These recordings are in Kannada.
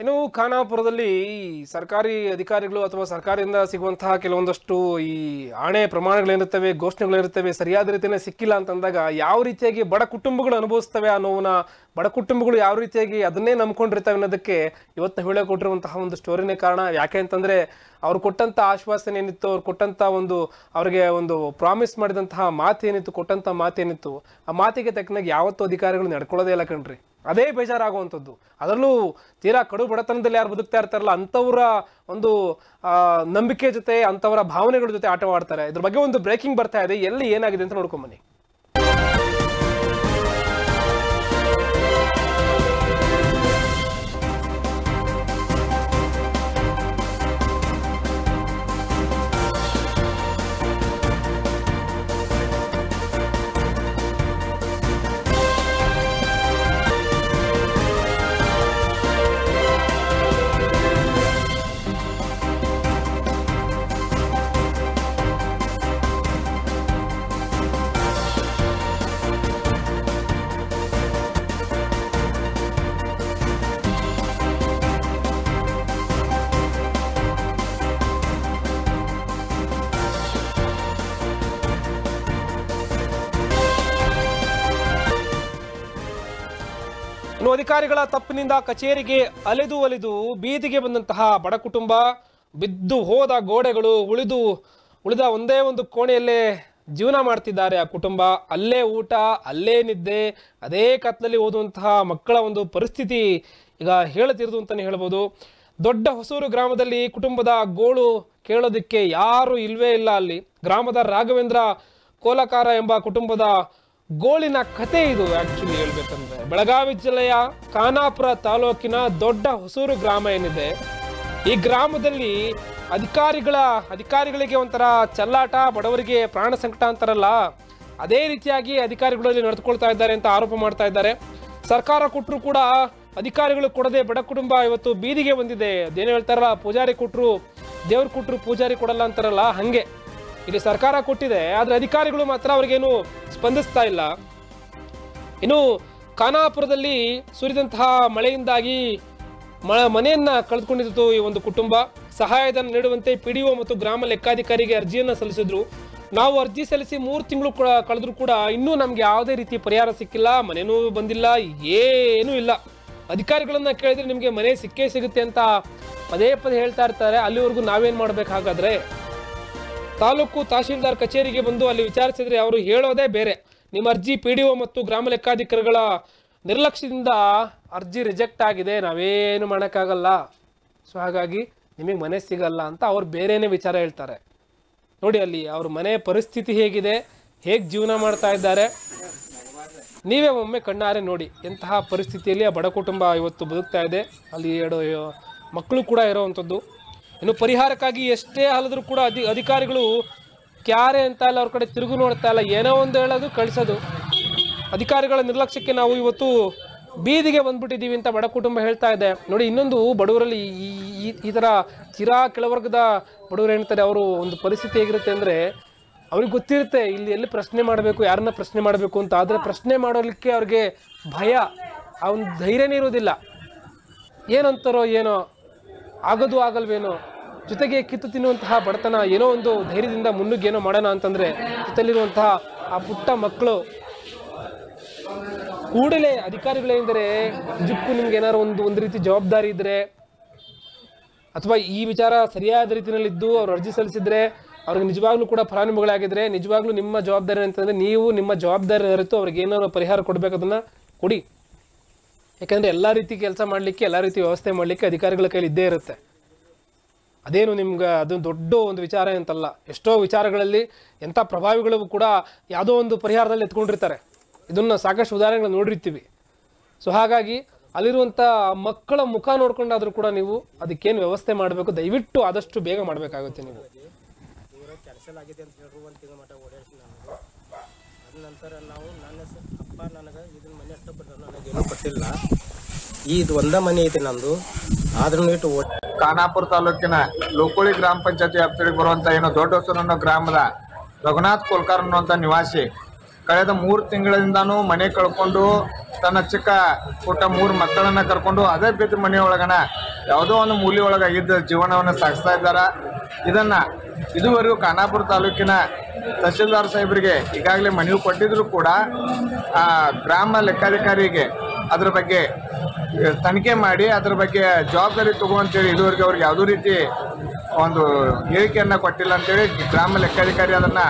ಇನ್ನು ಖಾನಾಪುರದಲ್ಲಿ ಸರ್ಕಾರಿ ಅಧಿಕಾರಿಗಳು ಅಥವಾ ಸರ್ಕಾರದಿಂದ ಸಿಗುವಂತಹ ಕೆಲವೊಂದಷ್ಟು ಈ ಆಣೆ ಪ್ರಮಾಣಗಳೇನಿರ್ತವೆ ಘೋಷಣೆಗಳಿರುತ್ತವೆ ಸರಿಯಾದ ರೀತಿಯಲ್ಲಿ ಸಿಕ್ಕಿಲ್ಲ ಅಂತಂದಾಗ ಯಾವ ರೀತಿಯಾಗಿ ಬಡ ಕುಟುಂಬಗಳು ಅನುಭವಿಸ್ತವೆ ಆ ನೋವನ್ನ ಬಡ ಕುಟುಂಬಗಳು ಯಾವ ರೀತಿಯಾಗಿ ಅದನ್ನೇ ನಂಬ್ಕೊಂಡಿರ್ತವೆ ಅನ್ನೋದಕ್ಕೆ ಇವತ್ತು ಹೇಳೋ ಕೊಟ್ಟಿರುವಂತಹ ಒಂದು ಸ್ಟೋರಿನೇ ಕಾರಣ. ಯಾಕೆ ಅಂತಂದ್ರೆ ಅವ್ರು ಕೊಟ್ಟಂತ ಆಶ್ವಾಸನೆ ಏನಿತ್ತು, ಅವ್ರು ಕೊಟ್ಟಂತ ಒಂದು ಅವರಿಗೆ ಒಂದು ಪ್ರಾಮಿಸ್ ಮಾಡಿದಂತಹ ಮಾತು ಏನಿತ್ತು, ಕೊಟ್ಟಂತ ಮಾತೇನಿತ್ತು ಆ ಮಾತಿಗೆ ತಕ್ಕನಾಗಿ ಯಾವತ್ತೂ ಅಧಿಕಾರಿಗಳು ನಡ್ಕೊಳ್ಳೋದೇ ಇಲ್ಲ ಕಣ್ರಿ. ಅದೇ ಬೇಜಾರಾಗುವಂಥದ್ದು. ಅದರಲ್ಲೂ ತೀರಾ ಕಡು ಬಡತನದಲ್ಲಿ ಯಾರು ಬದುಕ್ತಾ ಇರ್ತಾರಲ್ಲ ಅಂಥವರ ಒಂದು ನಂಬಿಕೆ ಜೊತೆ ಅಂಥವರ ಭಾವನೆಗಳ ಜೊತೆ ಆಟವಾಡ್ತಾರೆ. ಇದ್ರ ಬಗ್ಗೆ ಒಂದು ಬ್ರೇಕಿಂಗ್ ಬರ್ತಾ ಇದೆ. ಎಲ್ಲಿ ಏನಾಗಿದೆ ಅಂತ ನೋಡ್ಕೊಂಬನ್ನಿ ಅಧಿಕಾರಿಗಳ ತಪ್ಪಿನಿಂದ ಕಚೇರಿಗೆ ಅಲೆದು ಅಲೆದು ಬೀದಿಗೆ ಬಂದಂತಹ ಬಡ ಕುಟುಂಬ ಬಿದ್ದು ಹೋದ ಗೋಡೆಗಳು ಉಳಿದು, ಉಳಿದ ಒಂದೇ ಒಂದು ಕೋಣೆಯಲ್ಲೇ ಜೀವನ ಮಾಡ್ತಿದ್ದಾರೆ ಆ ಕುಟುಂಬ. ಅಲ್ಲೇ ಊಟ, ಅಲ್ಲೇ ನಿದ್ದೆ, ಅದೇ ಕತ್ತಲಲ್ಲಿ ಓದುವಂತಹ ಮಕ್ಕಳ ಒಂದು ಪರಿಸ್ಥಿತಿ ಈಗ ಹೇಳುತ್ತಿರೋದು ಅಂತಲೇ ಹೇಳ್ಬೋದು. ದೊಡ್ಡ ಹೊಸೂರು ಗ್ರಾಮದಲ್ಲಿ ಕುಟುಂಬದ ಗೋಳು ಕೇಳೋದಕ್ಕೆ ಯಾರು ಇಲ್ವೇ ಇಲ್ಲ ಅಲ್ಲಿ. ಗ್ರಾಮದ ರಾಘವೇಂದ್ರ ಕೋಲಕಾರ ಎಂಬ ಕುಟುಂಬದ ಗೋಳಿನ ಕತೆ ಇದು ಆಕ್ಚುಲಿ ಹೇಳ್ಬೇಕಂದ್ರೆ. ಬೆಳಗಾವಿ ಜಿಲ್ಲೆಯ ಖಾನಾಪುರ ತಾಲೂಕಿನ ದೊಡ್ಡ ಹೊಸೂರು ಗ್ರಾಮ ಏನಿದೆ, ಈ ಗ್ರಾಮದಲ್ಲಿ ಅಧಿಕಾರಿಗಳ, ಅಧಿಕಾರಿಗಳಿಗೆ ಒಂಥರ ಚಲ್ಲಾಟ, ಬಡವರಿಗೆ ಪ್ರಾಣ ಸಂಕಟ ಅಂತಾರಲ್ಲ, ಅದೇ ರೀತಿಯಾಗಿ ಅಧಿಕಾರಿಗಳಲ್ಲಿ ನಡೆದುಕೊಳ್ತಾ ಇದ್ದಾರೆ ಅಂತ ಆರೋಪ ಮಾಡ್ತಾ ಇದ್ದಾರೆ. ಸರ್ಕಾರ ಕೊಟ್ಟರು ಕೂಡ ಅಧಿಕಾರಿಗಳು ಕೊಡದೆ ಬಡ ಕುಟುಂಬ ಇವತ್ತು ಬೀದಿಗೆ ಬಂದಿದೆ. ಅದೇನು ಹೇಳ್ತಾರಲ್ಲ, ಪೂಜಾರಿ ಕೊಟ್ಟರು ದೇವ್ರು ಕೊಟ್ಟರು ಪೂಜಾರಿ ಕೊಡಲ್ಲ ಅಂತಾರಲ್ಲ, ಹಂಗೆ. ಇಲ್ಲಿ ಸರ್ಕಾರ ಕೊಟ್ಟಿದೆ, ಆದರೆ ಅಧಿಕಾರಿಗಳು ಮಾತ್ರ ಅವ್ರಿಗೇನು ಸ್ಪಂದಿಸ್ತಾ ಇಲ್ಲ. ಇನ್ನು ಖಾನಾಪುರದಲ್ಲಿ ಸುರಿದಂತಹ ಮಳೆಯಿಂದಾಗಿ ಮ, ಮನೆಯನ್ನ ಕಳೆದುಕೊಂಡಿದ್ದು ಈ ಒಂದು ಕುಟುಂಬ. ಸಹಾಯಧನ ನೀಡುವಂತೆ ಪಿಡಿಒ ಮತ್ತು ಗ್ರಾಮ ಲೆಕ್ಕಾಧಿಕಾರಿಗೆ ಅರ್ಜಿಯನ್ನು ಸಲ್ಲಿಸಿದ್ರು. ನಾವು ಅರ್ಜಿ ಸಲ್ಲಿಸಿ ಮೂರು ತಿಂಗಳು ಕೂಡ ಕಳೆದ್ರೂ ಕೂಡ ಇನ್ನೂ ನಮಗೆ ಯಾವುದೇ ರೀತಿ ಪರಿಹಾರ ಸಿಕ್ಕಿಲ್ಲ, ಮನೆನೂ ಬಂದಿಲ್ಲ, ಏನೂ ಇಲ್ಲ. ಅಧಿಕಾರಿಗಳನ್ನು ಕೇಳಿದ್ರೆ ನಿಮಗೆ ಮನೆ ಸಿಕ್ಕೇ ಸಿಗುತ್ತೆ ಅಂತ ಪದೇ ಪದೇ ಹೇಳ್ತಾ ಇರ್ತಾರೆ. ಅಲ್ಲಿವರೆಗೂ ನಾವೇನು ಮಾಡ್ಬೇಕಾಗಾದ್ರೆ ತಾಲೂಕು ತಹಶೀಲ್ದಾರ್ ಕಚೇರಿಗೆ ಬಂದು ಅಲ್ಲಿ ವಿಚಾರಿಸಿದರೆ ಅವರು ಹೇಳೋದೇ ಬೇರೆ. ನಿಮ್ಮ ಅರ್ಜಿ ಪಿ ಡಿ ಒ ಮತ್ತು ಗ್ರಾಮ ಲೆಕ್ಕಾಧಿಕಾರಿಗಳ ನಿರ್ಲಕ್ಷ್ಯದಿಂದ ಅರ್ಜಿ ರಿಜೆಕ್ಟ್ ಆಗಿದೆ. ನಾವೇನು ಮಾಡೋಕ್ಕಾಗಲ್ಲ. ಸೊ ಹಾಗಾಗಿ ನಿಮಗೆ ಮನೆ ಸಿಗಲ್ಲ ಅಂತ ಅವ್ರು ಬೇರೆನೇ ವಿಚಾರ ಹೇಳ್ತಾರೆ. ನೋಡಿ ಅಲ್ಲಿ ಅವ್ರ ಮನೆ ಪರಿಸ್ಥಿತಿ ಹೇಗಿದೆ. ಹೇಗೆ ಜೀವನ ಮಾಡ್ತಾ ಇದ್ದಾರೆ. ನೀವೇ ಒಮ್ಮೆ ಕಣ್ಣಾರೆ ನೋಡಿ. ಎಂತಹ ಪರಿಸ್ಥಿತಿಯಲ್ಲಿ ಆ ಬಡ ಕುಟುಂಬ ಇವತ್ತು ಬದುಕ್ತಾ ಇದೆ. ಅಲ್ಲಿ ಎರಡು ಮಕ್ಕಳು ಕೂಡ ಇರೋವಂಥದ್ದು. ಇನ್ನು ಪರಿಹಾರಕ್ಕಾಗಿ ಎಷ್ಟೇ ಅಲ್ಲದ್ರೂ ಕೂಡ ಅಧಿ ಅಧಿಕಾರಿಗಳು ಕ್ಯಾರೆ ಅಂತ ಇಲ್ಲ ಅವ್ರ ಕಡೆ ತಿರುಗು ನೋಡ್ತಾ ಇಲ್ಲ. ಏನೋ ಒಂದು ಹೇಳೋದು, ಕಳಿಸೋದು. ಅಧಿಕಾರಿಗಳ ನಿರ್ಲಕ್ಷ್ಯಕ್ಕೆ ನಾವು ಇವತ್ತು ಬೀದಿಗೆ ಬಂದ್ಬಿಟ್ಟಿದ್ದೀವಿ ಅಂತ ಬಡ ಕುಟುಂಬ ಹೇಳ್ತಾ ಇದೆ. ನೋಡಿ, ಇನ್ನೊಂದು ಬಡವರಲ್ಲಿ ಈ ಈ- ಈ ಥರ ಚಿರಾ ಕೆಳವರ್ಗದ ಬಡವರು ಹೇಳ್ತಾರೆ ಅವರು ಒಂದು ಪರಿಸ್ಥಿತಿ ಹೇಗಿರುತ್ತೆ ಅಂದರೆ ಅವ್ರಿಗೆ ಗೊತ್ತಿರುತ್ತೆ ಇಲ್ಲಿ ಎಲ್ಲಿ ಪ್ರಶ್ನೆ ಮಾಡಬೇಕು, ಯಾರನ್ನ ಪ್ರಶ್ನೆ ಮಾಡಬೇಕು ಅಂತ. ಆದರೆ ಪ್ರಶ್ನೆ ಮಾಡೋಲಿಕ್ಕೆ ಅವ್ರಿಗೆ ಭಯ, ಆ ಒಂದು ಧೈರ್ಯನೇ ಇರೋದಿಲ್ಲ. ಏನಂತಾರೋ ಏನೋ, ಆಗೋದು ಆಗಲ್ವೇನೋ. ಜೊತೆಗೆ ಕಿತ್ತು ತಿನ್ನುವಂತಹ ಬಡತನ ಏನೋ ಒಂದು ಧೈರ್ಯದಿಂದ ಮುನ್ನುಗ್ಗೇನೋ ಮಾಡೋಣ ಅಂತಂದರೆ ಜೊತೆಲಿರುವಂತಹ ಆ ಪುಟ್ಟ ಮಕ್ಕಳು ಕೂಡಲೇ ಅಧಿಕಾರಿಗಳೇನೆಂದರೆ ನಿಜಕ್ಕೂ ನಿಮ್ಗೆ ಏನಾದ್ರು ಒಂದು ಒಂದು ರೀತಿ ಜವಾಬ್ದಾರಿ ಇದ್ರೆ ಅಥವಾ ಈ ವಿಚಾರ ಸರಿಯಾದ ರೀತಿಯಲ್ಲಿದ್ದು ಅವ್ರು ಅರ್ಜಿ ಸಲ್ಲಿಸಿದ್ರೆ ಅವ್ರಿಗೆ ನಿಜವಾಗ್ಲೂ ಕೂಡ ಫಲಾನುಭವಿಗಳಾಗಿದ್ರೆ ನಿಜವಾಗ್ಲೂ ನಿಮ್ಮ ಜವಾಬ್ದಾರಿ ಅಂತಂದ್ರೆ ನೀವು ನಿಮ್ಮ ಜವಾಬ್ದಾರಿ ಅರಿತು ಅವ್ರಿಗೆ ಏನಾದ್ರು ಪರಿಹಾರ ಕೊಡ್ಬೇಕು ಅದನ್ನ ಕೊಡಿ. ಯಾಕಂದ್ರೆ ಎಲ್ಲ ರೀತಿ ಕೆಲಸ ಮಾಡಲಿಕ್ಕೆ, ಎಲ್ಲ ರೀತಿ ವ್ಯವಸ್ಥೆ ಮಾಡಲಿಕ್ಕೆ ಅಧಿಕಾರಿಗಳ ಕೈಲಿ ಇದ್ದೇ ಇರುತ್ತೆ. ಅದೇನು ನಿಮ್ಗೆ ಅದು ದೊಡ್ಡ ಒಂದು ವಿಚಾರ ಅಂತಲ್ಲ, ಎಷ್ಟೋ ವಿಚಾರಗಳಲ್ಲಿ ಎಂಥ ಪ್ರಭಾವಿಗಳು ಕೂಡ ಯಾವುದೋ ಒಂದು ಪರಿಹಾರದಲ್ಲಿ ಎತ್ಕೊಂಡಿರ್ತಾರೆ. ಇದನ್ನು ಸಾಕಷ್ಟು ಉದಾಹರಣೆಗಳು ನೋಡಿರ್ತೀವಿ. ಸೊ ಹಾಗಾಗಿ ಅಲ್ಲಿರುವಂಥ ಮಕ್ಕಳ ಮುಖ ನೋಡ್ಕೊಂಡಾದರೂ ಕೂಡ ನೀವು ಅದಕ್ಕೇನು ವ್ಯವಸ್ಥೆ ಮಾಡಬೇಕು? ದಯವಿಟ್ಟು ಆದಷ್ಟು ಬೇಗ ಮಾಡಬೇಕಾಗುತ್ತೆ ನೀವು. ನಂತರ ನಾವು ನನ್ನ ಅಪ್ಪ ನನಗೆ ಇದನ್ನ ಮನೆ ಅಷ್ಟು ನನಗೆ ನನಗೇನು ಕೊಟ್ಟಿಲ್ಲ. ಇದು ಒಂದ ಮನೆ ಐತಿ ನಂದು. ಆದ್ರೂ ಇಟ್ಟು ಖಾನಾಪುರ ತಾಲೂಕಿನ ಲೋಕೋಳಿ ಗ್ರಾಮ ಪಂಚಾಯತಿ ವ್ಯಾಪ್ತಿಯಲ್ಲಿ ಬರುವಂತ ಏನೋ ದೊಡ್ಡ ಹೊಸೂರು ಅನ್ನೋ ಗ್ರಾಮದ ರಘುನಾಥ್ ಕೋಲ್ಕರ್ ಅನ್ನುವಂಥ ನಿವಾಸಿ ಕಳೆದ ಮೂರು ತಿಂಗಳಿಂದಾನು ಮನೆ ಕಳ್ಕೊಂಡು ತನ್ನ ಚಿಕ್ಕ ಪುಟ್ಟ ಮೂರು ಮಕ್ಕಳನ್ನ ಕರ್ಕೊಂಡು ಅದೇ ಬಿದ್ದ ಮನೆಯೊಳಗನ ಯಾವುದೋ ಒಂದು ಮೂಲಿ ಇದ್ದ ಜೀವನವನ್ನು ಸಾಗಿಸ್ತಾ ಇದ್ದಾರೆ. ಇದನ್ನ ಇದುವರೆಗೂ ಖಾನಾಪುರ ತಾಲೂಕಿನ ತಹಶೀಲ್ದಾರ್ ಸಾಹೇಬರಿಗೆ ಈಗಾಗಲೇ ಮನವಿ ಕೊಟ್ಟಿದ್ರು ಕೂಡ ಆ ಗ್ರಾಮ ಲೆಕ್ಕಾಧಿಕಾರಿಗೆ ಅದ್ರ ಬಗ್ಗೆ ತನಿಖೆ ಮಾಡಿ, ಅದ್ರ ಬಗ್ಗೆ ಜವಾಬ್ದಾರಿ ತಗೋಂತೇಳಿ ಇದುವರೆಗೆ ಅವ್ರಿಗೆ ಯಾವುದೇ ರೀತಿ ಒಂದು ಹೇಳಿಕೆಯನ್ನು ಕೊಟ್ಟಿಲ್ಲ ಅಂತೇಳಿ ಗ್ರಾಮ ಲೆಕ್ಕಾಧಿಕಾರಿ ಅದನ್ನು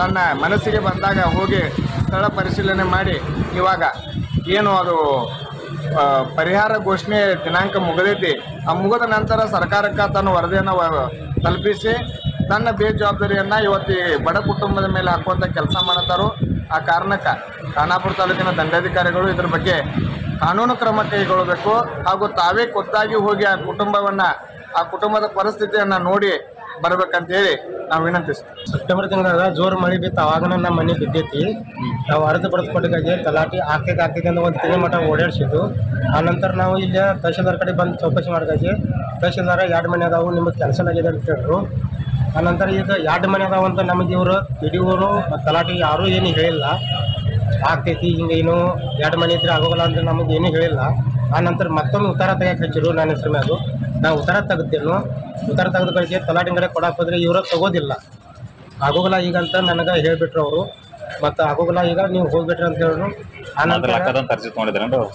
ತನ್ನ ಮನಸ್ಸಿಗೆ ಬಂದಾಗ ಹೋಗಿ ಸ್ಥಳ ಪರಿಶೀಲನೆ ಮಾಡಿ. ಇವಾಗ ಏನು ಅದು ಪರಿಹಾರ ಘೋಷಣೆ ದಿನಾಂಕ ಮುಗಿದೈತಿ, ಆ ಮುಗಿದ ನಂತರ ಸರ್ಕಾರಕ್ಕೆ ತನ್ನ ವರದಿಯನ್ನು ತಲುಪಿಸಿ ತನ್ನ ಬೇಜವಾಬ್ದಾರಿಯನ್ನು ಇವತ್ತು ಬಡ ಕುಟುಂಬದ ಮೇಲೆ ಹಾಕುವಂಥ ಕೆಲಸ ಮಾಡುತ್ತಾರೋ ಆ ಕಾರಣಕ್ಕೆ, ಖಾನಾಪುರ ತಾಲೂಕಿನ ದಂಡಾಧಿಕಾರಿಗಳು ಇದ್ರ ಬಗ್ಗೆ ಕಾನೂನು ಕ್ರಮ ಕೈಗೊಳ್ಳಬೇಕು ಹಾಗೂ ತಾವೇ ಖುದ್ದಾಗಿ ಹೋಗಿ ಆ ಕುಟುಂಬವನ್ನು, ಆ ಕುಟುಂಬದ ಪರಿಸ್ಥಿತಿಯನ್ನು ನೋಡಿ ಬರ್ಬೇಕಂತೇಳಿ ನಾವು ವಿನಂತಿಸ್ತೀವಿ. ಸೆಪ್ಟೆಂಬರ್ ತಿಂಗಳಾಗ ಜೋರು ಮಳೆ ಬಿತ್ತು, ಅವಾಗ ನಮ್ಮ ಮನೆ ಬಿದ್ದೈತಿ. ನಾವು ಅರ್ಧ ಬರೆದು ಕೊಟ್ಟಿಗಾಗಿ ತಲಾಟಿ ಆಗ್ತೈತೆ ಆಗ್ತೈತೆ ಅಂತ ಒಂದು ತಿಂಗಳ ಮಟ್ಟ ಓಡಾಡಿಸಿದ್ದು. ಆ ನಂತರ ನಾವು ಇಲ್ಲಿ ತಹಶೀಲ್ದಾರ್ ಕಡೆ ಬಂದು ಚೌಕಸಿ ಮಾಡಿದಾಗೆ ತಹಶೀಲ್ದಾರ ಎರಡು ಮನೆ ಅದಾವು, ನಿಮಗೆ ಕ್ಯಾನ್ಸಲ್ ಆಗಿದೆ ಅಂತ ಹೇಳಿದ್ರು. ಆ ನಂತರ ಈಗ ಎರಡು ಮನೆ ಅದಾವಂತ ನಮಗೆ ಇವರು ಇಡೀ ಊರು ತಲಾಟಿ ಯಾರೂ ಏನು ಹೇಳಿಲ್ಲ. ಆಗ್ತೈತಿ ಹಿಂಗೆ ಏನು ಎರಡು ಮನೆ ಇದ್ರೆ ಆಗೋಗಲ್ಲ ಅಂದ್ರೆ ನಮಗೆ ಏನೂ ಹೇಳಿಲ್ಲ. ಆ ನಂತರ ಮತ್ತೊಮ್ಮೆ ಉತ್ತರ ತೆಗಿಯಕ್ಕೆ ಹಚ್ಚಿರು ನನ್ನ ಹೆಸರು ಮ್ಯಾಗ. ನಾವು ಉತ್ತರ ತೆಗೆದೇನು ಉತ್ತರ ತೆಗೆದ ಕಳಿಸಿ ತಲಾಟಿಂಗಡೆ ಕಡೆ ಕೊಡಕ್ಕೆ ಹೋದ್ರೆ ಇವರು ತಗೋದಿಲ್ಲ. ಆಗೋಗಲ್ಲ ಈಗ ಅಂತ ನನಗೆ ಹೇಳಿಬಿಟ್ರು ಅವರು. ಮತ್ತು ಆಗೋಗಲ್ಲ ಈಗ ನೀವು ಹೋಗ್ಬಿಟ್ರಿ ಅಂತ ಹೇಳಿದ್ರು. ಆ ನಂತರ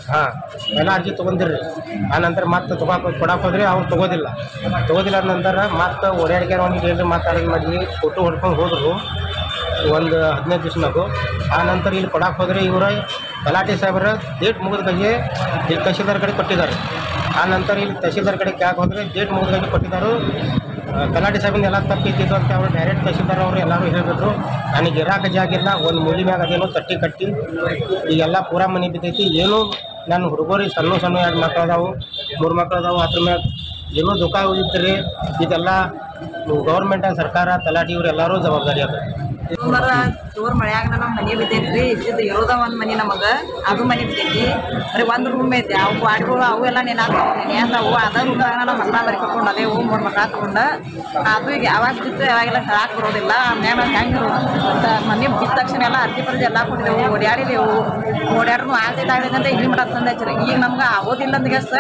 ಹಾಂ ಎಲ್ಲ ಅರ್ಜಿ ತೊಗೊಂಡಿರ್ರಿ. ಆ ನಂತರ ಮತ್ತೆ ತೊಗೊಕ್ ಕೊಡಕ್ಕೆ ಹೋದ್ರೆ ಅವ್ರು ತೊಗೋದಿಲ್ಲ. ತೊಗೋದಿಲ್ಲ ನಂತರ ಮತ್ತೆ ಓಡಾಡಿಕೆ ಅವ್ನಿಗೆ ಏನ್ರಿ ಮಾತಾಡೋದು ಅರೇಂಜ್ ಮಾಡಿ ಫೋಟೋ ಹೊಡ್ಕೊಂಡು ಹೋದ್ರು. ಒಂದು ಹದಿನೈದು ದಿವ್ಸನಾಗು ಆ ನಂತರ ಇಲ್ಲಿ ಕೊಡಕ್ಕೆ ಹೋದರೆ ಇವರು ಗಲಾಟೆ ಸಾಹೇಬರ ಡೇಟ್ ಮುಗಿದ ಬಗ್ಗೆ ಇಲ್ಲಿ ತಹಶೀಲ್ದಾರ್ ಕಡೆ ಕೊಟ್ಟಿದ್ದಾರೆ. ಆ ನಂತರ ಇಲ್ಲಿ ತಹಶೀಲ್ದಾರ್ ಕಡೆ ಕ್ಯಾಕ್ ಹೋದರೆ ಡೇಟ್ ಮುಗಿದ ಬಗ್ಗೆ ಕೊಟ್ಟಿದ್ದಾರೆ. ಗಲಾಟೆ ಸಾಹೇಬಿನ ಎಲ್ಲ ತಪ್ಪಿದ್ದು ಅಂತ ಅವರು ಡೈರೆಕ್ಟ್ ತಹಶೀಲ್ದಾರ್ ಅವರು ಎಲ್ಲರೂ ಹೇಳಿಬಿಟ್ರು ನನಗೆ ಇರಾಕ ಜಾಗ ಇಲ್ಲ, ಒಂದು ಮೂಲಿ ಮ್ಯಾಗ ಅದೇನೋ ತಟ್ಟಿ ಕಟ್ಟಿ, ಈಗೆಲ್ಲ ಪೂರಾ ಮನೆ ಬಿದ್ದೈತಿ. ಏನು ನನ್ನ ಹುಡುಗರಿಗೆ ಸಣ್ಣ ಸಣ್ಣ ಎರಡು ಮಕ್ಕಳು ಅದಾವು ಮೂರು ಮಕ್ಕಳು ಅದಾವು ಅದ್ರ ಮ್ಯಾಗ ಏನೋ ದುಃಖ ಹೋಗಿದ್ರಿ ಇದೆಲ್ಲ ಗೌರ್ಮೆಂಟ್ ಸರ್ಕಾರ ತಲಾಟಿ ಇವರೆಲ್ಲರೂ ಜವಾಬ್ದಾರಿ ಅದ. ಸುಮಾರ ಜೋರ್ ಆಗ ನಮ್ಮ ಮನೆ ಬಿದ್ದೈತ್ರಿ. ಇದ್ದಿದ್ದು ಇರೋದ ಒಂದ್ ಮನಿ ನಮಗ, ಅದು ಮನೆ ಬಿದ್ದೈತಿ. ಬರೀ ಒಂದ್ ರೂಮ್ ಐತಿ. ಅವು ಗಾಡಿಗಳು ಅವು ಎಲ್ಲ ನೆನಾತಾವು ನೆನೆಯತಾವು ಅದ ರೂಮ್ ನಮ್ಮ ಮಕ್ಕ ಬರಿ ಅದೇ ಹೂ ಮೂರು ಮಕ್ಕಳ ಹಾಕೊಂಡು ಅದು ಈಗ ಯಾವಾಗ ಬಿತ್ತು ಯಾವಾಗೆಲ್ಲ ಹಾಕಿ ಬರೋದಿಲ್ಲ. ಆ ಹೆಂಗ್ ಅಂತ ಮನೆ ಬಿದ್ದ ತಕ್ಷಣ ಎಲ್ಲ ಅರ್ಜಿ ಪರ್ಜಿ ಎಲ್ಲ ಕೊಟ್ಟಿದ್ದೆವು ಓಡಾಡಿದೆವು ಓಡಾಡ್ರು ಆಗ್ತೈತೆ ಆಗ್ತೈತೆ ಇಲ್ಲಿ ಮಟ್ಟ ತಂದೆ ಈಗ ನಮ್ಗೆ ಆಗೋದಿಲ್ಲ ಅಂತ ಗೆಸ್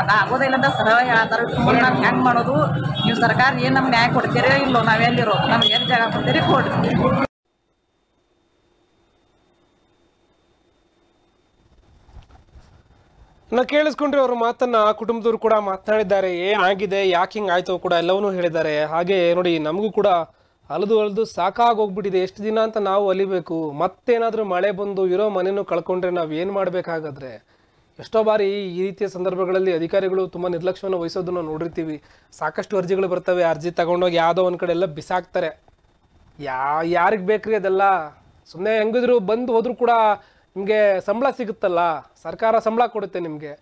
ಅದು ಆಗೋದಿಲ್ಲ ಅಂತ ಸರ ಹೇಳ್ತಾರೆ. ನಾವು ಹೆಂಗ್ ಮಾಡೋದು? ನೀವು ಸರ್ಕಾರ ಏನು ನಮ್ಗೆ ನ್ಯಾಯ ಕೊಡ್ತೀರಿ? ಇಲ್ಲೋ ನಾವೆಲ್ಲಿರೋ ನಮ್ಗೆ ಏನು ಜಾಗ ಕೊಡ್ತೀರಿ? ಕೊಡ್ರಿ. ನಾ ಕೇಳಿಸ್ಕೊಂಡ್ರೆ ಅವ್ರ ಮಾತನ್ನ ಕುಟುಂಬದವ್ರು ಕೂಡ ಮಾತನಾಡಿದ್ದಾರೆ ಏನಾಗಿದೆ ಯಾಕೆ ಹಿಂಗ್ ಆಯ್ತು ಕೂಡ ಎಲ್ಲವನ್ನೂ ಹೇಳಿದ್ದಾರೆ. ಹಾಗೆ ನೋಡಿ, ನಮಗೂ ಕೂಡ ಅಲದು ಅಲದು ಸಾಕಾಗೋಗ್ಬಿಟ್ಟಿದೆ. ಎಷ್ಟು ದಿನ ಅಂತ ನಾವು ಅಲಿಬೇಕು. ಮತ್ತೇನಾದ್ರೂ ಮಳೆ ಬಂದು ಇರೋ ಮನೇನು ಕಳ್ಕೊಂಡ್ರೆ ನಾವು ಏನು ಮಾಡ್ಬೇಕಾಗಾದ್ರೆ? ಎಷ್ಟೋ ಬಾರಿ ಈ ರೀತಿಯ ಸಂದರ್ಭಗಳಲ್ಲಿ ಅಧಿಕಾರಿಗಳು ತುಂಬಾ ನಿರ್ಲಕ್ಷ್ಯವನ್ನು ವಹಿಸೋದನ್ನ ನೋಡಿರ್ತೀವಿ. ಸಾಕಷ್ಟು ಅರ್ಜಿಗಳು ಬರ್ತವೆ. ಅರ್ಜಿ ತಗೊಂಡೋಗಿ ಯಾವುದೋ ಒಂದು ಕಡೆ ಎಲ್ಲ ಬಿಸಾಕ್ತಾರೆ. ಯಾ, ಯಾರಿಗೆ ಬೇಕ್ರಿ ಅದೆಲ್ಲ? ಸುಮ್ಮನೆ ಹೆಂಗಿದ್ರು ಬಂದು ಹೋದ್ರು ಕೂಡ ನಿಮಗೆ ಸಂಬಳ ಸಿಗುತ್ತಲ್ಲ, ಸರ್ಕಾರ ಸಂಬಳ ಕೊಡುತ್ತೆ ನಿಮಗೆ.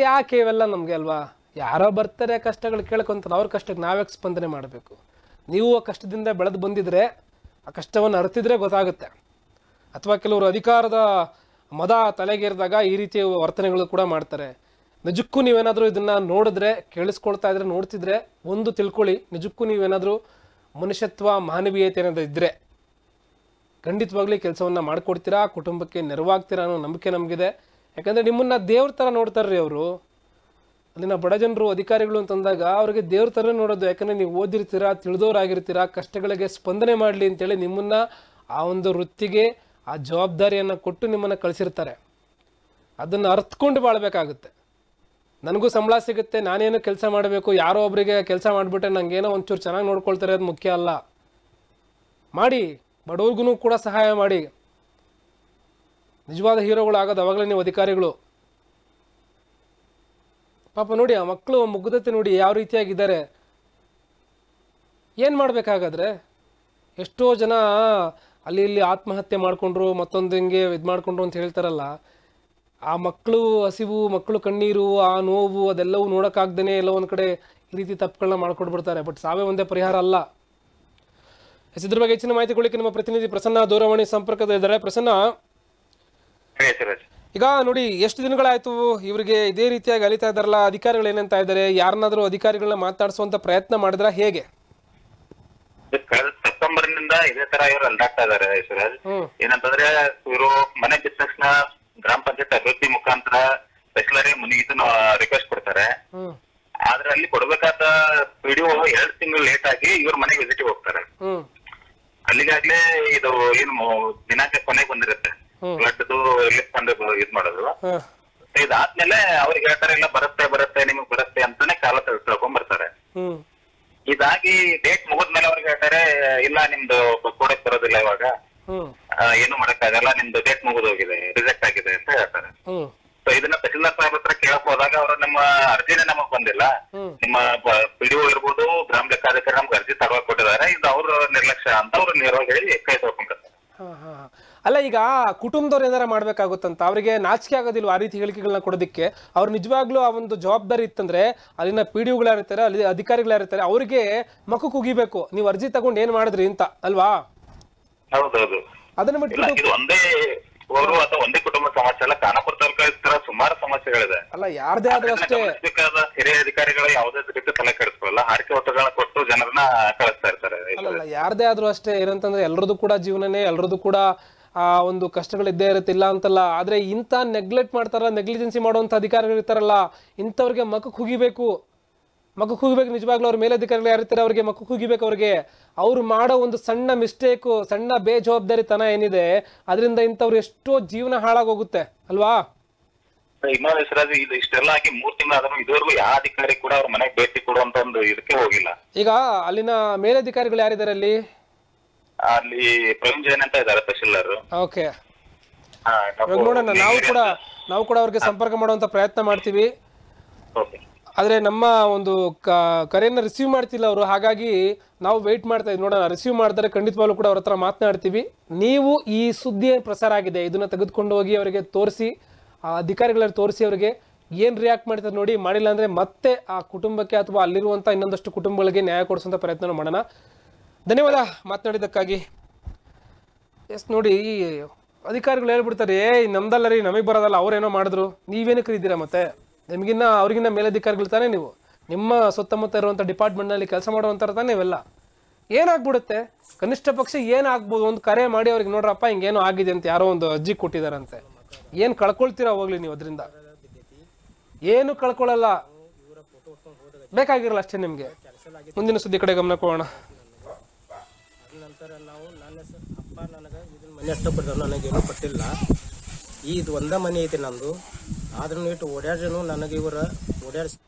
ಯಾಕೆ ಇವೆಲ್ಲ ನಮಗೆ ಅಲ್ವಾ? ಯಾರೋ ಬರ್ತಾರೆ ಕಷ್ಟಗಳು ಕೇಳ್ಕೊಂತಾರೆ, ಅವ್ರ ಕಷ್ಟಕ್ಕೆ ನಾವ್ಯಾಕೆ ಸ್ಪಂದನೆ ಮಾಡಬೇಕು. ನೀವು ಆ ಕಷ್ಟದಿಂದ ಬೆಳೆದು ಬಂದಿದ್ರೆ, ಆ ಕಷ್ಟವನ್ನು ಅರ್ತಿದ್ರೆ ಗೊತ್ತಾಗುತ್ತೆ. ಅಥವಾ ಕೆಲವರು ಅಧಿಕಾರದ ಮದ ತಲೆಗೇರಿದಾಗ ಈ ರೀತಿಯ ವರ್ತನೆಗಳು ಕೂಡ ಮಾಡ್ತಾರೆ. ನಿಜಕ್ಕೂ ನೀವೇನಾದರೂ ಇದನ್ನು ನೋಡಿದ್ರೆ, ಕೇಳಿಸ್ಕೊಳ್ತಾ ಇದ್ರೆ, ನೋಡ್ತಿದ್ರೆ, ಒಂದು ತಿಳ್ಕೊಳ್ಳಿ, ನಿಜಕ್ಕೂ ನೀವೇನಾದರೂ ಮನುಷ್ಯತ್ವ, ಮಾನವೀಯತೆ ಏನಾದರೂ ಇದ್ರೆ. ಖಂಡಿತವಾಗ್ಲಿ ಕೆಲಸವನ್ನ ಮಾಡಿಕೊಡ್ತೀರಾ? ಕುಟುಂಬಕ್ಕೆ ನೆರವಾಗ್ತೀರಾ ಅನ್ನೋ ನಂಬಿಕೆ ನಮಗಿದೆ. ಯಾಕಂದ್ರೆ ನಿಮ್ಮನ್ನ ದೇವ್ರ ಥರ ನೋಡ್ತಾರ್ರಿ ಅವರು. ಅಲ್ಲಿನ ಬಡ ಜನರು, ಅಧಿಕಾರಿಗಳು ಅಂತಂದಾಗ ಅವ್ರಿಗೆ ದೇವ್ರ ಥರ ನೋಡೋದು. ಯಾಕಂದ್ರೆ ನೀವು ಓದಿರ್ತೀರಾ, ತಿಳಿದವರಾಗಿರ್ತೀರಾ, ಕಷ್ಟಗಳಿಗೆ ಸ್ಪಂದನೆ ಮಾಡಲಿ ಅಂತೇಳಿ ನಿಮ್ಮನ್ನ ಆ ಒಂದು ವೃತ್ತಿಗೆ, ಆ ಜವಾಬ್ದಾರಿಯನ್ನು ಕೊಟ್ಟು ನಿಮ್ಮನ್ನು ಕಳಿಸಿರ್ತಾರೆ. ಅದನ್ನು ಅರ್ಥಕೊಂಡು ಬಾಳ್ಬೇಕಾಗುತ್ತೆ. ನನಗೂ ಸಂಬಳ ಸಿಗುತ್ತೆ, ನಾನೇನು ಕೆಲಸ ಮಾಡಬೇಕು, ಯಾರೋ ಒಬ್ಬರಿಗೆ ಕೆಲಸ ಮಾಡಿಬಿಟ್ರೆ ನನಗೇನೋ ಒಂಚೂರು ಚೆನ್ನಾಗಿ ನೋಡ್ಕೊಳ್ತಾರೆ, ಅದು ಮುಖ್ಯ ಅಲ್ಲ. ಮಾಡಿ. ಬಡವ್ರಿಗೂ ಕೂಡ ಸಹಾಯ ಮಾಡಿ. ನಿಜವಾದ ಹೀರೋಗಳು ಆಗೋದು ಅವಾಗಲೇ ನೀವು ಅಧಿಕಾರಿಗಳು. ಪಾಪ ನೋಡಿ, ಆ ಮಕ್ಕಳು ಮುಗ್ಧತೆ ನೋಡಿ ಯಾವ ರೀತಿಯಾಗಿದ್ದಾರೆ. ಏನು ಮಾಡಬೇಕಾಗಾದ್ರೆ? ಎಷ್ಟೋ ಜನ ಅಲ್ಲಿ ಇಲ್ಲಿ ಆತ್ಮಹತ್ಯೆ ಮಾಡಿಕೊಂಡ್ರು, ಮತ್ತೊಂದು ಹಿಂಗೆ ಇದು ಮಾಡಿಕೊಂಡ್ರು ಅಂತ ಹೇಳ್ತಾರಲ್ಲ. ಆ ಮಕ್ಕಳು ಹಸಿವು, ಮಕ್ಕಳು ಕಣ್ಣೀರು, ಆ ನೋವು ಅದೆಲ್ಲವೂ ನೋಡೋಕ್ಕಾಗ್ದೇ ಎಲ್ಲ ಒಂದು ಕಡೆ ಈ ರೀತಿ ತಪ್ಪುಗಳನ್ನ ಮಾಡ್ಕೊಡ್ಬಿಡ್ತಾರೆ ಬಟ್ ಸಾವೇ ಒಂದೇ ಪರಿಹಾರ ಅಲ್ಲ. ಇದ್ರ ಬಗ್ಗೆ ಹೆಚ್ಚಿನ ಮಾಹಿತಿ ಕೊಡಲಿಕ್ಕೆ ನಮ್ಮ ಪ್ರತಿನಿಧಿ ಪ್ರಸನ್ನ ದೂರವಾಣಿ ಸಂಪರ್ಕದಲ್ಲಿದ್ದಾರೆ ಪ್ರಸನ್ನ? ಈಗ ನೋಡಿ ಎಷ್ಟು ದಿನಗಳಾಯ್ತು ಇವರಿಗೆ ಇದೇ ರೀತಿಯಾಗಿ ಅಲಿತಾ ಇದಾರಲ್ಲ ಅಧಿಕಾರಿಗಳು ಏನಂತ ಇದ್ದಾರೆ ಯಾರನ್ನಾದ್ರೂ ಅಧಿಕಾರಿಗಳನ್ನ ಮಾತಾಡಿಸುವಂತ ಪ್ರಯತ್ನ ಮಾಡಿದ್ರ ಹೇಗೆ? ಕಳೆದ ಸೆಪ್ಟೆಂಬರ್ನಿಂದ ಇದೇ ತರ ಇವರು ಅಲ್ದಾಡ್ತಾ ಇದಾರೆ ಸುರೇಶ್ ಏನಂತಂದ್ರೆ ಇವರು ಮನೆ ಬಿದ್ದ ತಕ್ಷಣ ಗ್ರಾಮ ಪಂಚಾಯತ್ ಅಭಿವೃದ್ಧಿ ಮುಖಾಂತರ ಸ್ಪೆಷಲರಿ ಮುನಿಗಿದ್ದು ರಿಕ್ವೆಸ್ಟ್ ಕೊಡ್ತಾರೆ. ಆದ್ರೆ ಅಲ್ಲಿ ಕೊಡ್ಬೇಕಾದ ಪಿಡಿಒ ಎರಡ್ ತಿಂಗಳು ಲೇಟ್ ಆಗಿ ಇವ್ರ ಮನೆಗೆ ವಿಸಿಟ್ ಹೋಗ್ತಾರೆ. ಅಲ್ಲಿಗಾಗ್ಲೇ ಇದು ಏನು ದಿನಾಂಕ ಕೊನೆಗೆ ಬಂದಿರುತ್ತೆ. ಬ್ಲಡ್ದು ಲಿಸ್ಟ್ ಅಂದ್ರೆ ಇದ್ ಮಾಡೋದು. ಇದಾದ್ಮೇಲೆ ಅವ್ರಿಗೆ ಹೇಳ್ತಾರೆ ಇಲ್ಲ ಬರುತ್ತೆ ಬರುತ್ತೆ ನಿಮಗ್ ಬರುತ್ತೆ ಅಂತಾನೆ ಕಾಲ ತಿಳ್ಕೊಂಡ್ ಬರ್ತಾರೆ ಇದಾಗಿ ಡೇಟ್ ಮುಗಿದ್ಮೇಲೆ ಅವ್ರಿಗೆ ಹೇಳ್ತಾರೆ ಇಲ್ಲ ನಿಮ್ದು ಕೊಡಕ್ ಬರೋದಿಲ್ಲ ಇವಾಗ. ಏನು ಮಾಡಕ್ ಆಗಲ್ಲ ನಿಮ್ದು ಡೇಟ್ ಮುಗಿದೋಗಿದೆ ರಿಜೆಕ್ಟ್ ಆಗಿದೆ ಅಂತ ಹೇಳ್ತಾರೆ. ಸೊ ಇದನ್ನ ತಹಸೀಲ್ದಾರ್ ಸಾಹೇಬ್ ಹತ್ರ ಕೇಳಕ್ ಹೋದಾಗ ಅವರು ನಮ್ಮ ಅರ್ಜಿನೇ ನಮಗ್ ಬಂದಿಲ್ಲ. ನಿಮ್ಮ ಪಿಡಿಒ ಇರ್ಬೋದು ಗ್ರಾಮ ಲೆಕ್ಕಾಧಿಕಾರಿ ನಮ್ಗೆ ಅರ್ಜಿ ತಗೊಳಕ್ ಕೊಟ್ಟಿದ್ದಾರೆ. ಇದು ಅವ್ರ ನಿರ್ಲಕ್ಷ್ಯ ಅಂತ ಅವ್ರು ನೇರವಾಗಿ ಹೇಳಿ ಕೈ ಹಾ. ಅಲ್ಲ ಈಗ ಕುಟುಂಬದವ್ರು ಏನಾರ ಮಾಡ್ಬೇಕಾಗುತ್ತಂತ ಅವರಿಗೆ ನಾಚಿಕೆ ಆಗೋದಿಲ್ವ ಆ ರೀತಿ ಹೇಳಿಕೆಗಳನ್ನ ಕೊಡೋದಕ್ಕೆ? ಅವ್ರು ನಿಜವಾಗ್ಲೂ ಆ ಒಂದು ಜವಾಬ್ದಾರಿ ಇತ್ತಂದ್ರೆ ಅಲ್ಲಿನ ಪಿ ಡಿ ಇರ್ತಾರೆ ಅಲ್ಲಿ ಅಧಿಕಾರಿಗಳಿರ್ತಾರೆ ಅವರಿಗೆ ಮಕ್ಕ ಕುಗಿಬೇಕು ನೀವು ಅರ್ಜಿ ತಗೊಂಡು ಏನ್ ಮಾಡಿದ್ರಿ ಅಂತ ಅಲ್ವಾ? ಹೌದೌದು. ಅದನ್ನ ಬಿಟ್ಟು ಒಂದೇ ಅಥವಾ ಒಂದೇ ಕುಟುಂಬ ಸಮಸ್ಯೆ ಅಲ್ಲ ಖಾನಾಪುರ ತಾಲೂಕು ಸುಮಾರು ಸಮಸ್ಯೆಗಳಿದೆ. ಅಲ್ಲ ಯಾರದೇ ಆದ್ರೂ ಅಷ್ಟೇ ಹಿರಿಯ ಅಧಿಕಾರಿಗಳು ಯಾವುದೇ ರೀತಿ ತಲೆ ಕೆಡಿಸ್ಕೊಳ್ಳಲ್ಲ ಹಾರಿಕೆ ಒತ್ತುಗಳನ್ನ ಕೊಟ್ಟು ಜನರನ್ನ ಕಳಿಸ್ತಾ ಇರ್ತಾರೆ. ಅಲ್ಲ ಯಾರದೇ ಆದ್ರೂ ಅಷ್ಟೇ ಏನಂತಂದ್ರೆ ಎಲ್ರದ್ದು ಕೂಡ ಜೀವನನೇ ಎಲ್ರದ್ದು ಕೂಡ ಆ ಒಂದು ಕಷ್ಟಗಳು ಇದ್ದೇ ಇರುತ್ತೆ ಇಲ್ಲ ಅಂತಲ್ಲ. ಆದ್ರೆ ಇಂಥ ನೆಗ್ಲೆಕ್ಟ್ ಮಾಡ್ತಾರಲ್ಲ ನೆಗ್ಲಿಜೆನ್ಸಿ ಮಾಡುವಂತ ಅಧಿಕಾರಿಗಳು ಇರ್ತಾರಲ್ಲ ಇಂಥವ್ರಿಗೆ ಮಕ್ಕ ಹುಗಿಬೇಕು. ಮಕ್ಕಕ್ಕೆ ಕೂಗಬೇಕು ನಿಜವಾಗ್ಲೂ ಅವ್ರ ಮೇಲಧಿಕಾರಿಗಳು ಯಾರಿರ್ತಾರೆ ಅವ್ರಿಗೆ ಮಕ್ಕ ಕೂಗಿಬೇಕು ಅವ್ರಿಗೆ. ಅವ್ರು ಮಾಡೋ ಒಂದು ಸಣ್ಣ ಮಿಸ್ಟೇಕು ಸಣ್ಣ ಬೇಜವಾಬ್ದಾರಿತನ ಏನಿದೆ ಅದರಿಂದ ಇಂಥವ್ರು ಎಷ್ಟೋ ಜೀವನ ಹಾಳಾಗೋಗುತ್ತೆ ಅಲ್ವಾ? ಇನ್ನೊಂದು ಹೆಸರಾಜ್ ಇದು ಇಷ್ಟೆಲ್ಲ ಆಗಿ ಮೂರ್ ತಿಂಗಳಾದ್ರೂ ಇದುವರೆಗೂ ಯಾವ ಅಧಿಕಾರಿ ಕೂಡ ಅವ್ರ ಮನೆಗೆ ಭೇಟಿ ಕೊಡುವಂತ ಒಂದು ಇದಕ್ಕೆ ಹೋಗಿಲ್ಲ. ಈಗ ಅಲ್ಲಿನ ಮೇಲಧಿಕಾರಿಗಳು ಯಾರಿದ್ದಾರೆ ಅಲ್ಲಿ? ಅಲ್ಲಿ ಪ್ರವೀಣ್ ಜೈನ್ ಅಂತ ಇದ್ದಾರೆ ತಹಶೀಲ್ದಾರ್. ಓಕೆ. ನೋಡೋಣ ನಾವು ಕೂಡ ನಾವು ಕೂಡ ಅವ್ರಿಗೆ ಸಂಪರ್ಕ ಮಾಡುವಂತ ಪ್ರಯತ್ನ ಮಾಡ್ತೀವಿ. ಆದ್ರೆ ನಮ್ಮ ಒಂದು ಕ- ಕರೆಯನ್ನು ರಿಸೀವ್ ಮಾಡ್ತಿಲ್ಲ ಅವರು. ಹಾಗಾಗಿ ನಾವು ವೆಯ್ಟ್ ಮಾಡ್ತಾ ಇದ್ವಿ. ನೋಡೋಣ ರಿಸೀವ್ ಮಾಡ್ತಾರೆ, ಖಂಡಿತವಾಗ್ಲೂ ಕೂಡ ಅವ್ರ ಹತ್ರ ಮಾತನಾಡ್ತೀವಿ. ನೀವು ಈ ಸುದ್ದಿ ಏನು ಪ್ರಸಾರ ಆಗಿದೆ. ಇದನ್ನು ತೆಗೆದುಕೊಂಡು ಹೋಗಿ ಅವರಿಗೆ ತೋರಿಸಿ, ಆ ಅಧಿಕಾರಿಗಳಲ್ಲಿ ತೋರಿಸಿ ಅವರಿಗೆ ಏನು ರಿಯಾಕ್ಟ್ ಮಾಡ್ತಾರೆ ನೋಡಿ, ಮಾಡಿಲ್ಲ ಅಂದರೆ ಮತ್ತೆ ಆ ಕುಟುಂಬಕ್ಕೆ ಅಥವಾ ಅಲ್ಲಿರುವಂಥ ಇನ್ನೊಂದಷ್ಟು ಕುಟುಂಬಗಳಿಗೆ ನ್ಯಾಯ ಕೊಡಿಸುವಂಥ ಪ್ರಯತ್ನ ಮಾಡೋಣ. ಧನ್ಯವಾದ ಮಾತನಾಡಿದ್ದಕ್ಕಾಗಿ. ಎಸ್, ನೋಡಿ ಅಧಿಕಾರಿಗಳು ಹೇಳ್ಬಿಡ್ತಾರೆ ಏ ನಮ್ದಲ್ಲ ರೀ, ನಮಗೆ ಬರೋದಲ್ಲ, ಅವ್ರೇನೋ ಮಾಡಿದ್ರು. ನೀವೇನಕ್ಕೆ ಇದ್ದೀರಾ ಮತ್ತೆ? ನಿಮಗಿನ್ನ ಅವ್ರಿಗಿನ್ನ ಮೇಲಧಿಕಾರಿಗಳು ತಾನೇ ನೀವು. ನಿಮ್ಮ ಸುತ್ತಮುತ್ತ ಇರುವಂಥ ಡಿಪಾರ್ಟ್ಮೆಂಟ್ನಲ್ಲಿ ಕೆಲಸ ಮಾಡುವಂಥರ ತಾನೇ ಇವೆಲ್ಲ. ಏನಾಗ್ಬಿಡುತ್ತೆ? ಕನಿಷ್ಠ ಪಕ್ಷ ಏನಾಗ್ಬೋದು? ಒಂದು ಕರೆ ಮಾಡಿ ಅವ್ರಿಗೆ ನೋಡ್ರಪ್ಪ, ಹಿಂಗೇನೋ ಆಗಿದೆ ಅಂತ ಯಾರೋ ಒಂದು ಅರ್ಜಿ ಕೊಟ್ಟಿದಾರಂತೆ. ಏನು ಕಳ್ಕೊಳ್ತೀರಾ ಹೋಗ್ಲಿ ನೀವು ಅದರಿಂದ? ಏನು ಕಳ್ಕೊಳ್ಳಲ್ಲ ಬೇಕಾಗಿರಲ್ಲ ಅಷ್ಟೇ ನಿಮಗೆ. ಮುಂದಿನ ಸುದ್ದಿ ಕಡೆ ಗಮನ ಕೊಡೋಣ. ನಂತರ ನಾವು ನನ್ನ ಅಪ್ಪ ನನಗೆ ಇದನ್ನ ಮನೆ ನನಗೇನು ಕೊಟ್ಟಿಲ್ಲ. ಇದು ಒಂದ ಮನೆ ಐತಿ ನಂದು ಆದ್ರೂ ಇಟ್ಟು ಓಡ್ಯಾಡ್ರೂ ನನಗೆ ಇವರ ಓಡ್ಯಾಡ್ಸಿ